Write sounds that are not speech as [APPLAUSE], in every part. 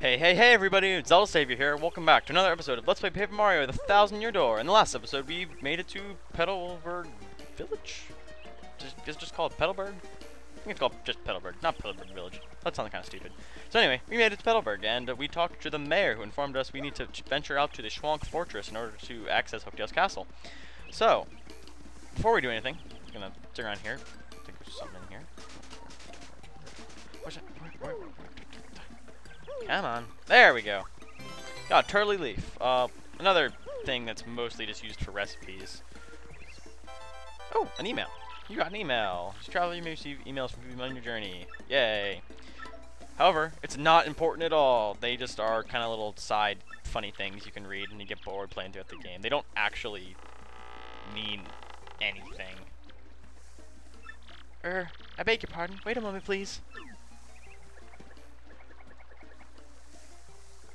Hey, hey, hey everybody, it's Zelda Savior here. Welcome back to another episode of Let's Play Paper Mario The Thousand Year Door. In the last episode, we made it to Petalburg Village? Just, it just called Petalburg? I think it's called just Petalburg, not Petalburg Village. That sounds kind of stupid. So anyway, we made it to Petalburg, and we talked to the mayor who informed us we need to venture out to the Shhwonk Fortress in order to access Hooktail's Castle. So, before we do anything, I'm gonna stick around here. I think there's something in here. Where's it? Where, where, Come on. There we go. Got Turtley Leaf. Uh, another thing that's mostly just used for recipes. Oh, an email. You got an email. As travel, you may receive emails from people on your journey. Yay. However, it's not important at all. They just are kind of little side funny things you can read and you get bored playing throughout the game. They don't actually mean anything. Er, I beg your pardon. Wait a moment, please.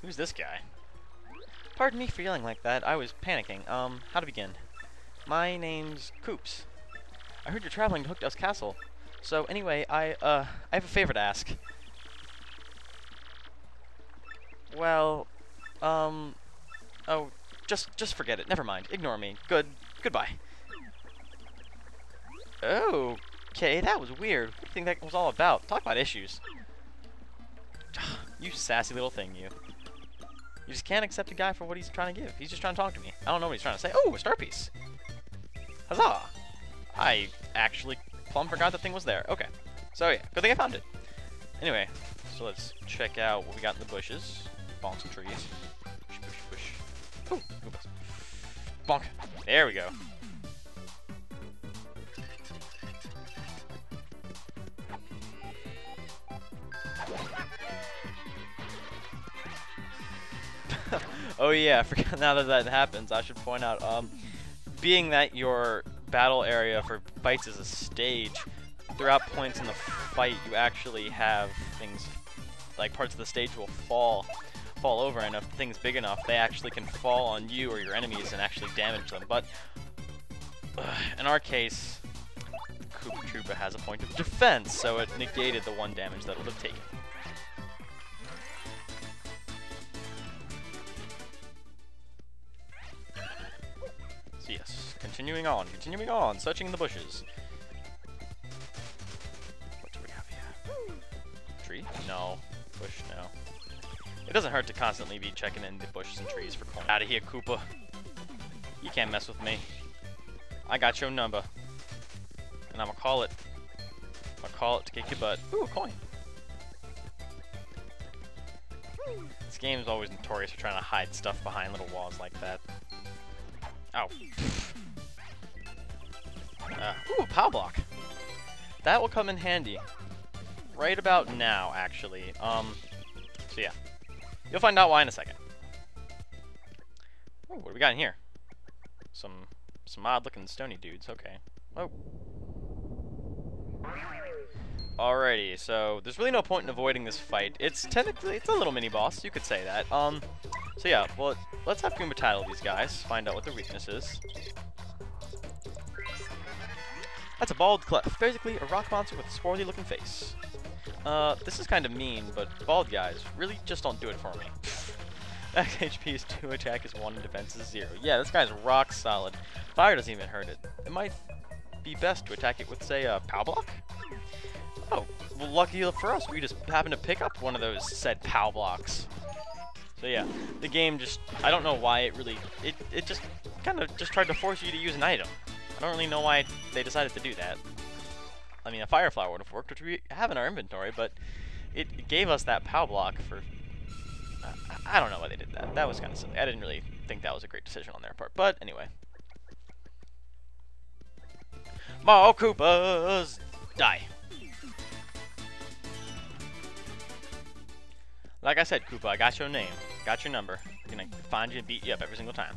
Who's this guy? Pardon me for yelling like that. I was panicking. Um, how to begin? My name's Coops. I heard you're traveling to Hooktail's Castle. So anyway, I, uh, I have a favor to ask. Well, um, oh, just, just forget it. Never mind. Ignore me. Good. Goodbye. Oh, okay, that was weird. What do you think that was all about? Talk about issues. [SIGHS] you sassy little thing, you. You just can't accept a guy for what he's trying to give. He's just trying to talk to me. I don't know what he's trying to say. Oh, a star piece. Huzzah! I actually plumb forgot that thing was there. Okay. So yeah, good thing I found it. Anyway, so let's check out what we got in the bushes. Bonk some trees. Bush, bush, bush. Ooh, Bonk. There we go. Oh yeah, [LAUGHS] I forgot now that that happens, I should point out, um, being that your battle area for fights is a stage, throughout points in the fight you actually have things, like parts of the stage will fall, fall over, and if thing's big enough, they actually can fall on you or your enemies and actually damage them, but uh, in our case, Koopa Troopa has a point of defense, so it negated the one damage that it would have taken. So yes, continuing on, continuing on, searching the bushes. What do we have here? Tree? No. Bush? No. It doesn't hurt to constantly be checking in the bushes and trees for coin. Out of here, Koopa. You can't mess with me. I got your number. And I'ma call it. I'll call it to kick your butt. Ooh, a coin. This game is always notorious for trying to hide stuff behind little walls like that. Oh. Uh, ooh, pow block. That will come in handy. Right about now, actually. Um, so yeah. You'll find out why in a second. Ooh, what do we got in here? Some, some odd-looking stony dudes. Okay. Oh. Alrighty, so there's really no point in avoiding this fight. It's technically, it's a little mini-boss, you could say that. Um, so yeah, well, let's have Goombella tattle these guys, find out what their weakness is. That's a Bald Cleft, basically a rock monster with a swirly looking face. Uh, this is kind of mean, but bald guys really just don't do it for me. [LAUGHS] Max HP is 2, attack is 1, and defense is 0. Yeah, this guy's rock solid. Fire doesn't even hurt it. It might be best to attack it with, say, a pow block? Oh, well, lucky for us, we just happened to pick up one of those said POW blocks. So yeah, the game just, I don't know why it really, it, it just kind of just tried to force you to use an item. I don't really know why they decided to do that. I mean, a Fire Flower would have worked, which we have in our inventory, but it, it gave us that POW block for, uh, I don't know why they did that. That was kind of silly. I didn't really think that was a great decision on their part, but anyway. More Koopas! Die. Like I said, Koopa, I got your name, got your number. I'm gonna find you and beat you up every single time.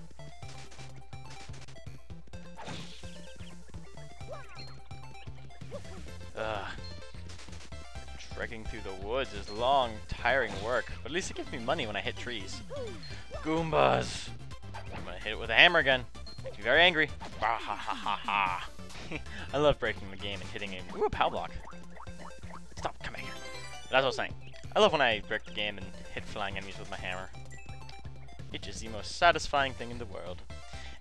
Ugh. Trekking through the woods is long, tiring work, but at least it gives me money when I hit trees. Goombas! I'm gonna hit it with a hammer again. Makes me very angry. Ha, ha, ha. [LAUGHS] I love breaking the game and hitting him. Ooh, a pow block. Stop, come back here. That's what I was saying. I love when I wreck the game and hit flying enemies with my hammer. It is the most satisfying thing in the world.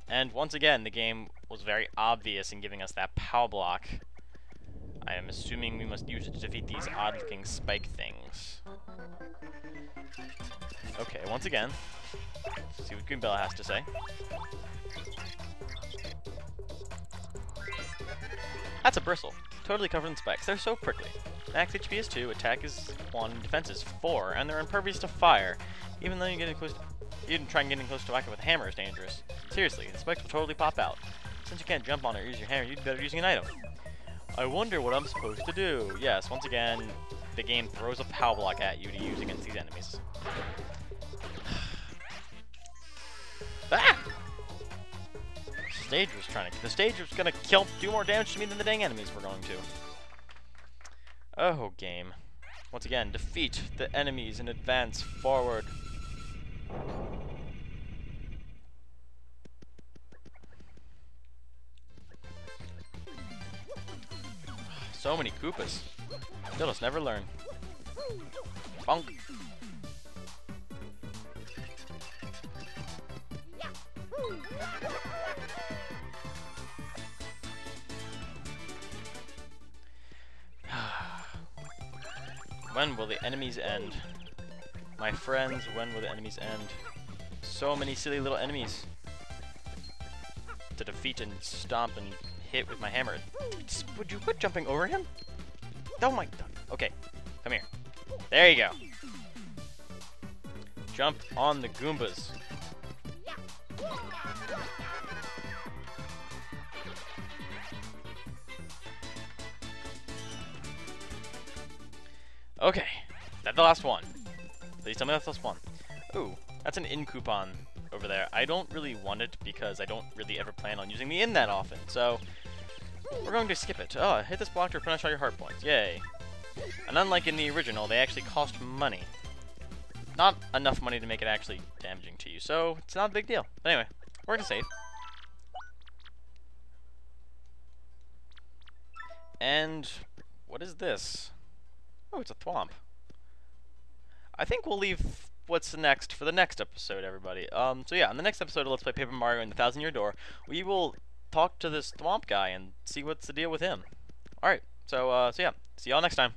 And once again, the game was very obvious in giving us that POW block. I am assuming we must use it to defeat these odd-looking spike things. Okay, once again, see what Goombella has to say. That's a bristle, totally covered in spikes. They're so prickly. Max HP is 2, attack is 1, defense is 4, and they're impervious to fire. Even though you get close to, even trying getting close to it with a hammer is dangerous. Seriously, the spikes will totally pop out. Since you can't jump on it or use your hammer, you'd be better using an item. I wonder what I'm supposed to do. Yes, once again, the game throws a POW block at you to use against these enemies. [SIGHS] ah! Stage was trying to. The stage was gonna kill, do more damage to me than the dang enemies were going to. Oh, game. Once again, defeat the enemies and advance forward. [SIGHS] So many Koopas. Just never learn. Bonk. When will the enemies end? My friends, when will the enemies end? So many silly little enemies to defeat and stomp and hit with my hammer. Would you quit jumping over him? Oh my god. Okay, come here. There you go. Jump on the Goombas. Okay, that's the last one. Please tell me that's the last one. Ooh, that's an inn coupon over there. I don't really want it because I don't really ever plan on using the inn that often, so we're going to skip it. Oh, hit this block to replenish all your heart points. Yay. And unlike in the original, they actually cost money. Not enough money to make it actually damaging to you, so it's not a big deal. But anyway, we're going to save. And what is this? Oh, it's a thwomp. I think we'll leave what's next for the next episode, everybody. Um, so yeah, in the next episode of Let's Play Paper Mario and the Thousand Year Door, we will talk to this Thwomp guy and see what's the deal with him. Alright, so, uh, so yeah, see y'all next time.